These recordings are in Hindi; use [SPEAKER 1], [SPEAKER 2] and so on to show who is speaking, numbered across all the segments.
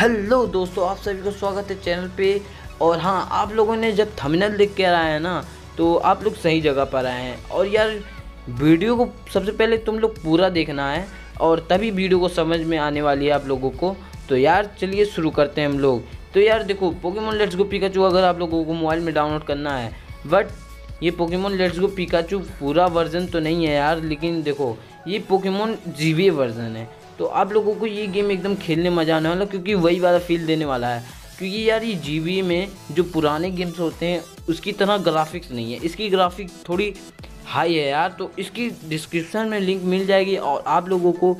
[SPEAKER 1] हेलो दोस्तों, आप सभी को स्वागत है चैनल पे। और हाँ आप लोगों ने जब थंबनेल देख के आया है ना तो आप लोग सही जगह पर आए हैं। और यार, वीडियो को सबसे पहले तुम लोग पूरा देखना है, और तभी वीडियो को समझ में आने वाली है आप लोगों को। तो यार, चलिए शुरू करते हैं हम लोग। तो यार, देखो पोकेमोन लेट्स गो पिकाचू अगर आप लोगों को मोबाइल में डाउनलोड करना है बट ये पोकेमोन लेट्स गो पिकाचू पूरा वर्जन तो नहीं है यार, लेकिन देखो, ये पोकेमोन जीवी वर्जन है। तो आप लोगों को ये गेम एकदम खेलने मज़ा आने वाला, क्योंकि वही वाला फील देने वाला है। क्योंकि यार ये जी में जो पुराने गेम्स होते हैं, उसकी तरह ग्राफिक्स नहीं है। इसकी ग्राफिक थोड़ी हाई है यार तो इसकी डिस्क्रिप्शन में लिंक मिल जाएगी और आप लोगों को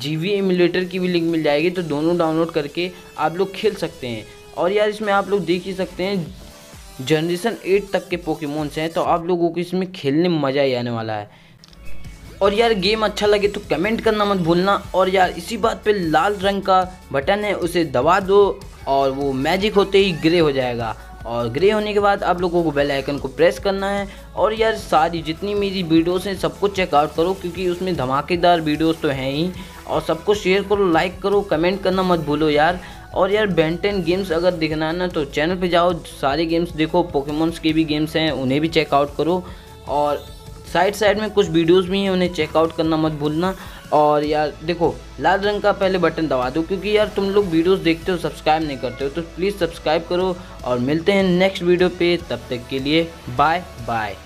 [SPEAKER 1] जी वी एमुलेटर की भी लिंक मिल जाएगी तो दोनों डाउनलोड करके आप लोग खेल सकते हैं। और यार इसमें आप लोग देख ही सकते हैं जनरेशन एट तक के पोकेमोन्स हैं तो आप लोगों को इसमें खेलने मज़ा ही आने वाला है। और यार गेम अच्छा लगे तो कमेंट करना मत भूलना। और यार इसी बात पे लाल रंग का बटन है, उसे दबा दो और वो मैजिक होते ही ग्रे हो जाएगा। और ग्रे होने के बाद आप लोगों को बेल आइकन को प्रेस करना है। और यार सारी जितनी मेरी वीडियोस हैं, सबको चेकआउट करो, क्योंकि उसमें धमाकेदार वीडियोस तो हैं ही। और सबको शेयर करो लाइक करो कमेंट करना मत भूलो यार। और यार बेंटेन गेम्स अगर देखना है ना तो चैनल पे जाओ, सारे गेम्स देखो पोकेमोन्स के भी गेम्स हैं, उन्हें भी चेकआउट करो। और साइड साइड में कुछ वीडियोस भी हैं, उन्हें चेकआउट करना मत भूलना। और यार, देखो, लाल रंग का पहले बटन दबा दो, क्योंकि यार तुम लोग वीडियोस देखते हो सब्सक्राइब नहीं करते हो तो प्लीज़ सब्सक्राइब करो, और मिलते हैं नेक्स्ट वीडियो पे, तब तक के लिए बाय बाय